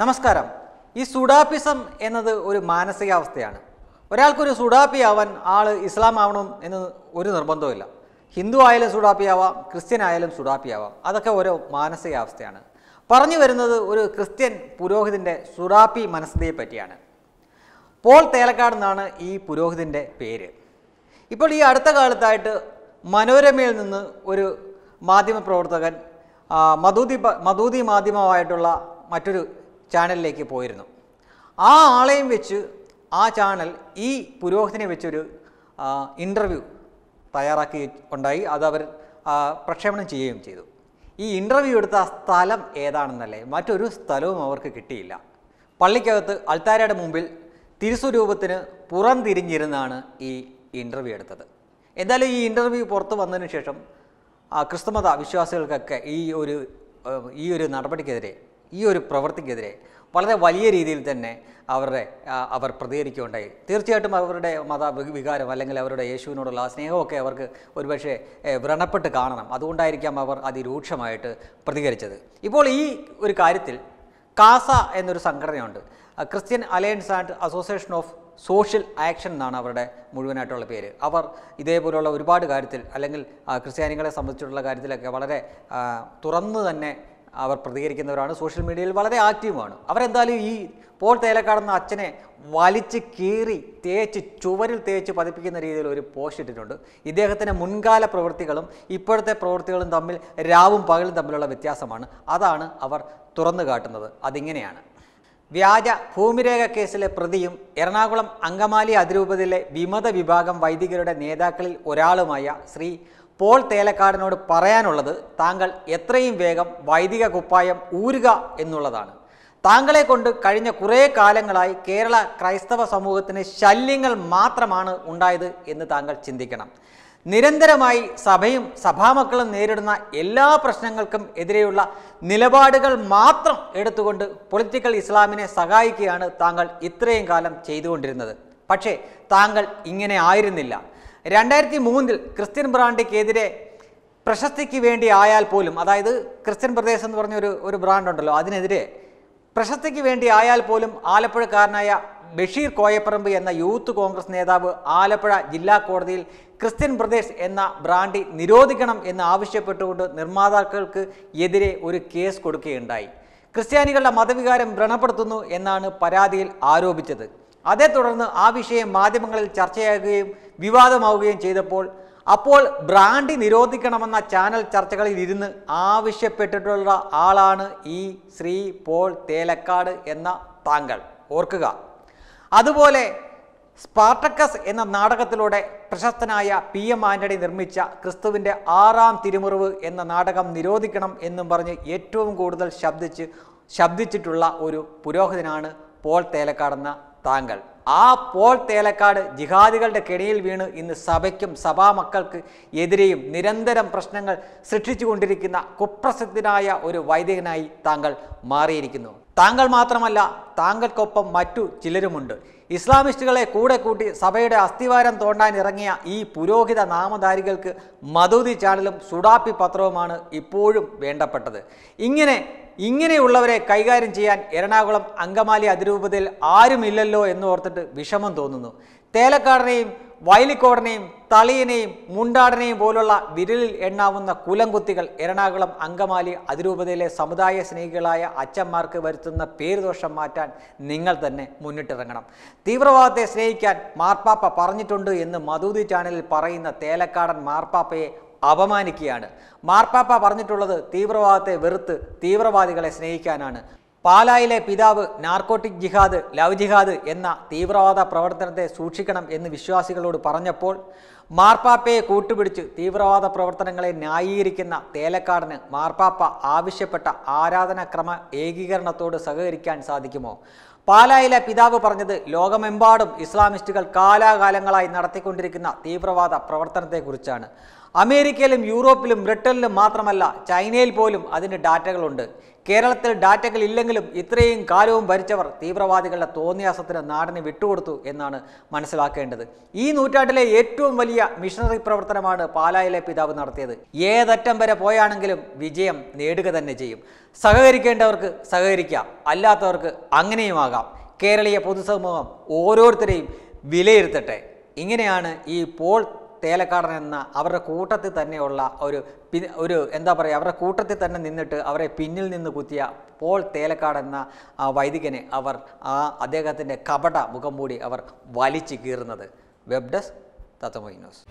നമസ്കാരം. ഈ സുഡാപ്പിസം എന്നത് ഒരു മാനസികാവസ്ഥയാണ്. ഒരാൾക്കൊരു സുഡാപ്പി ആവാൻ ആൾ ഇസ്ലാം ആവണം എന്ന് ഒരു നിർബന്ധവുമില്ല. ഹിന്ദു ആയാലും സുഡാപ്പി ആവാം ക്രിസ്ത്യൻ ആയാലും സുഡാപ്പി ആവാം അതൊക്കെ ഓരോ മാനസികാവസ്ഥയാണ്. പറഞ്ഞു വരുന്നത് ഒരു ക്രിസ്ത്യൻ പുരോഹിതന്റെ സുഡാപ്പി മനസ്ഥിതിയെ പറ്റിയാണ്. പോൾ തേലക്കാട് എന്നാണ് ഈ പുരോഹിതന്റെ പേര്. ഇപ്പോൾ ഈ അടുത്ത കാലത്തായിട്ട് മനോരമയിൽ നിന്ന് ഒരു മാധ്യമപ്രവർത്തകൻ മധൂതി മധൂതി മാധ്യമമായിട്ടുള്ള മറ്റൊരു ചാനലിലേക്ക് പോയിരുന്നു. ആ ആളെയും വെച്ച് ആ ചാനൽ ഈ പുരോഹിതനെ വെച്ചൊരു ഇന്റർവ്യൂ തയ്യാറാക്കി ഉണ്ടായി. അത് അവർ പ്രക്ഷേപണം ചെയ്യുകയും ചെയ്തു. ഈ ഇന്റർവ്യൂ എടുത്ത സ്ഥലം ഏതാണെന്നല്ലേ? മറ്റൊരു സ്ഥലവും അവർക്ക് കിട്ടിയില്ല. പള്ളിക്കകത്ത് അൾത്താരയുടെ മുമ്പിൽ തിരുസ്വരൂപത്തിന് പുറം തിരിഞ്ഞിരുന്നാണ് ഈ ഇന്റർവ്യൂ എടുത്തത്. എന്തായാലും ഈ ഇന്റർവ്യൂ പുറത്തു വന്നതിന് ശേഷം ക്രിസ്തുമത വിശ്വാസികൾക്കൊക്കെ ഈ ഒരു ഈ ഒരു നടപടിക്കെതിരെ ഈ ഒരു പ്രവൃത്തിക്കെതിരെ വളരെ വലിയ രീതിയിൽ തന്നെ അവരുടെ അവർ പ്രതികരിക്കുകയുണ്ടായി. തീർച്ചയായിട്ടും അവരുടെ മത വികാരം അല്ലെങ്കിൽ അവരുടെ യേശുവിനോടുള്ള ആ സ്നേഹമൊക്കെ അവർക്ക് ഒരുപക്ഷെ വ്രണപ്പെട്ട് കാണണം. അതുകൊണ്ടായിരിക്കാം അവർ അതിരൂക്ഷമായിട്ട് പ്രതികരിച്ചത്. ഇപ്പോൾ ഈ ഒരു കാര്യത്തിൽ കാസ എന്നൊരു സംഘടനയുണ്ട്. Christian alliance and association of social action എന്നാണ് അവരുടെ മുഴുവനായിട്ടുള്ള പേര്. അവർ ഇതേപോലുള്ള ഒരുപാട് കാര്യത്തിൽ അല്ലെങ്കിൽ ക്രിസ്ത്യാനികളെ സംബന്ധിച്ചിട്ടുള്ള കാര്യത്തിലൊക്കെ വളരെ തുറന്നു തന്നെ അവർ പ്രതികരിക്കുന്നവരാണ്. സോഷ്യൽ മീഡിയയിൽ വളരെ ആക്റ്റീവുമാണ്. അവരെന്തായാലും ഈ പോൾ തേലക്കാടുന്ന അച്ഛനെ വലിച്ച് കീറി തേച്ച് ചുവരിൽ തേച്ച് പതിപ്പിക്കുന്ന രീതിയിൽ ഒരു പോസ്റ്റ് ഇട്ടിട്ടുണ്ട്. ഇദ്ദേഹത്തിന്റെ മുൻകാല പ്രവൃത്തികളും ഇപ്പോഴത്തെ പ്രവൃത്തികളും തമ്മിൽ രാവും പകലും തമ്മിലുള്ള വ്യത്യാസമാണ്. അതാണ് അവർ തുറന്നു കാട്ടുന്നത്. അതിങ്ങനെയാണ്. വ്യാജ ഭൂമിരേഖ കേസിലെ പ്രതിയും എറണാകുളം അങ്കമാലി അതിരൂപതയിലെ വിമത വിഭാഗം വൈദികരുടെ നേതാക്കളിൽ ഒരാളുമായ ശ്രീ പോൾ തേലക്കാടിനോട് പറയാനുള്ളത് താങ്കൾ എത്രയും വേഗം വൈദിക കുപ്പായം ഊരുക എന്നുള്ളതാണ്. താങ്കളെ കൊണ്ട് കഴിഞ്ഞ കുറേ കാലങ്ങളായി കേരള ക്രൈസ്തവ സമൂഹത്തിന് ശല്യങ്ങൾ മാത്രമാണ് ഉണ്ടായത് എന്ന് താങ്കൾ ചിന്തിക്കണം. നിരന്തരമായി സഭയും സഭാമക്കളും നേരിടുന്ന എല്ലാ പ്രശ്നങ്ങൾക്കും എതിരെയുള്ള നിലപാടുകൾ മാത്രം എടുത്തുകൊണ്ട് പൊളിറ്റിക്കൽ ഇസ്ലാമിനെ സഹായിക്കുകയാണ് താങ്കൾ ഇത്രയും കാലം ചെയ്തുകൊണ്ടിരുന്നത്. പക്ഷേ താങ്കൾ ഇങ്ങനെ ആയിരുന്നില്ല. രണ്ടായിരത്തി മൂന്നിൽ ക്രിസ്ത്യൻ ബ്രാൻഡിക്കെതിരെ പ്രശസ്തിക്ക് വേണ്ടി ആയാൽ പോലും അതായത് ക്രിസ്ത്യൻ പ്രദേശം എന്ന് പറഞ്ഞ ഒരു ഒരു ബ്രാൻഡ് ഉണ്ടല്ലോ അതിനെതിരെ പ്രശസ്തിക്ക് വേണ്ടി ആയാൽ പോലും ആലപ്പുഴക്കാരനായ ബഷീർ കോയപ്പറമ്പ് എന്ന യൂത്ത് കോൺഗ്രസ് നേതാവ് ആലപ്പുഴ ജില്ലാ കോടതിയിൽ ക്രിസ്ത്യൻ പ്രദേശ് എന്ന ബ്രാൻഡി നിരോധിക്കണം എന്ന് ആവശ്യപ്പെട്ടുകൊണ്ട് നിർമ്മാതാക്കൾക്ക് എതിരെ ഒരു കേസ് കൊടുക്കുകയുണ്ടായി. ക്രിസ്ത്യാനികളുടെ മതവികാരം വ്രണപ്പെടുത്തുന്നു എന്നാണ് പരാതിയിൽ ആരോപിച്ചത്. അതേ തുടർന്ന് ആ വിഷയം മാധ്യമങ്ങളിൽ ചർച്ചയാകുകയും വിവാദമാവുകയും ചെയ്തപ്പോൾ അപ്പോൾ ബ്രാൻഡി നിരോധിക്കണമെന്ന ചാനൽ ചർച്ചകളിൽ ഇരുന്ന് ആവശ്യപ്പെട്ടിട്ടുള്ള ആളാണ് ഈ ശ്രീ പോൾ തേലക്കാട് എന്ന താങ്കൾ. ഓർക്കുക. അതുപോലെ സ്പാർട്ടക്കസ് എന്ന നാടകത്തിലൂടെ പ്രശസ്തനായ പി എം ആന്റണി നിർമ്മിച്ച ക്രിസ്തുവിന്റെ ആറാം തിരുമുറിവ് എന്ന നാടകം നിരോധിക്കണം എന്നും പറഞ്ഞ് ഏറ്റവും കൂടുതൽ ശബ്ദിച്ച് ശബ്ദിച്ചിട്ടുള്ള ഒരു പുരോഹിതനാണ് പോൾ തേലക്കാടെന്ന താങ്കൾ. ആ പോൾ തേലക്കാട് ജിഹാദികളുടെ കെണിയിൽ വീണ് ഇന്ന് സഭയ്ക്കും സഭാമക്കൾക്ക് എതിരെയും നിരന്തരം പ്രശ്നങ്ങൾ സൃഷ്ടിച്ചുകൊണ്ടിരിക്കുന്ന കുപ്രസിദ്ധനായ ഒരു വൈദികനായി താങ്കൾ മാറിയിരിക്കുന്നു. താങ്കൾ മാത്രമല്ല താങ്കൾക്കൊപ്പം മറ്റു ചിലരുമുണ്ട്. ഇസ്ലാമിസ്റ്റുകളെ കൂടെ കൂട്ടി സഭയുടെ അസ്ഥിവാരം തോണ്ടാൻ ഇറങ്ങിയ ഈ പുരോഹിത നാമധാരികൾക്ക് മധുതി ചാനലും സുഡാപ്പി പത്രവുമാണ് ഇപ്പോഴും വേണ്ടപ്പെട്ടത്. ഇങ്ങനെ ഇങ്ങനെയുള്ളവരെ കൈകാര്യം ചെയ്യാൻ എറണാകുളം അങ്കമാലി അതിരൂപതയിൽ ആരുമില്ലല്ലോ എന്ന് ഓർത്തിട്ട് വിഷമം തോന്നുന്നു. തേലക്കാടനെയും വയലിക്കോടനെയും തളിയനെയും മുണ്ടാടനെയും പോലുള്ള വിരലിൽ എണ്ണാവുന്ന കുലംകുത്തികൾ എറണാകുളം അങ്കമാലി അതിരൂപതയിലെ സമുദായ സ്നേഹികളായ അച്ഛന്മാർക്ക് വരുത്തുന്ന പേരുദോഷം മാറ്റാൻ നിങ്ങൾ തന്നെ മുന്നിട്ടിറങ്ങണം. തീവ്രവാദത്തെ സ്നേഹിക്കാൻ മാർപ്പാപ്പ പറഞ്ഞിട്ടുണ്ട് എന്ന് മധൂതി ചാനലിൽ പറയുന്ന തേലക്കാടൻ മാർപ്പാപ്പയെ അപമാനിക്കുകയാണ്. മാർപ്പാപ്പ പറഞ്ഞിട്ടുള്ളത് തീവ്രവാദത്തെ വെറുത്ത് തീവ്രവാദികളെ സ്നേഹിക്കാനാണ്. പാലായിലെ പിതാവ് നാർക്കോട്ടിക് ജിഹാദ് ലവ് ജിഹാദ് എന്ന തീവ്രവാദ പ്രവർത്തനത്തെ സൂക്ഷിക്കണം എന്ന് വിശ്വാസികളോട് പറഞ്ഞപ്പോൾ മാർപ്പാപ്പയെ കൂട്ടുപിടിച്ച് തീവ്രവാദ പ്രവർത്തനങ്ങളെ ന്യായീകരിക്കുന്ന തേലക്കാടിന് മാർപ്പാപ്പ ആവശ്യപ്പെട്ട ആരാധനാക്രമ ഏകീകരണത്തോട് സഹകരിക്കാൻ സാധിക്കുമോ? പാലായിലെ പിതാവ് പറഞ്ഞത് ലോകമെമ്പാടും ഇസ്ലാമിസ്റ്റുകൾ കാലാകാലങ്ങളായി നടത്തിക്കൊണ്ടിരിക്കുന്ന തീവ്രവാദ പ്രവർത്തനത്തെക്കുറിച്ചാണ്. അമേരിക്കയിലും യൂറോപ്പിലും ബ്രിട്ടനിലും മാത്രമല്ല ചൈനയിൽ പോലും അതിന് ഡാറ്റകളുണ്ട്. കേരളത്തിൽ ഡാറ്റകൾ ഇല്ലെങ്കിലും ഇത്രയും കാലവും ഭരിച്ചവർ തീവ്രവാദികളുടെ തോന്നിയാസത്തിന് നാടിന് വിട്ടുകൊടുത്തു എന്നാണ് മനസ്സിലാക്കേണ്ടത്. ഈ നൂറ്റാണ്ടിലെ ഏറ്റവും വലിയ മിഷണറി പ്രവർത്തനമാണ് പാലായിലെ പിതാവ് നടത്തിയത്. ഏതറ്റം വരെ പോയാണെങ്കിലും വിജയം നേടുക തന്നെ ചെയ്യും. സഹകരിക്കേണ്ടവർക്ക് സഹകരിക്കാം അല്ലാത്തവർക്ക് അങ്ങനെയുമാകാം കേരളീയ പൊതുസമൂഹം ഓരോരുത്തരെയും വിലയിരുത്തട്ടെ. ഇങ്ങനെയാണ് ഈ പോൾ തേലക്കാടൻ എന്ന അവരുടെ കൂട്ടത്തിൽ തന്നെയുള്ള ഒരു ഒരു എന്താ പറയുക അവരുടെ കൂട്ടത്തിൽ തന്നെ നിന്നിട്ട് അവരെ പിന്നിൽ നിന്ന് കുത്തിയ പോൾ തേലക്കാട് എന്ന ആ വൈദികനെ അവർ ആ അദ്ദേഹത്തിന്റെ കപട മുഖം മൂടി അവർ വലിച്ചു കീറുന്നത്. Web desk Tata Morinos.